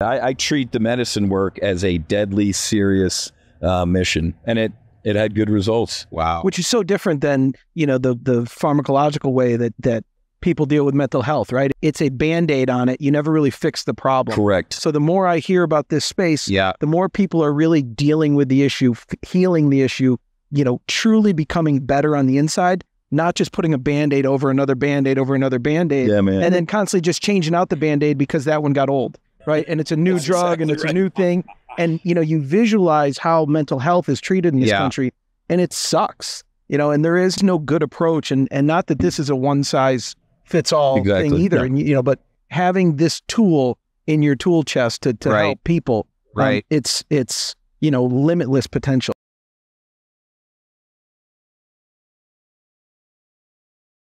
I, I treat the medicine work as a deadly serious uh, mission, and it it had good results. Wow. which is so different than you know the the pharmacological way that that people deal with mental health right it's a band-aid on it you never really fix the problem Correct. so the more i hear about this space yeah. the more people are really dealing with the issue f- healing the issue you know truly becoming better on the inside not just putting a band-aid over another band-aid over another band-aid Yeah, man. and then constantly just changing out the band-aid because that one got old right and it's a new That's drug and exactly it's a new thing and you know you visualize how mental health is treated in this Yeah. country and it sucks you know and there is no good approach and and not that this is a one size fits all Exactly. thing either Yeah. and you know but having this tool in your tool chest to, to Right. help people um, Right. it's it's you know limitless potential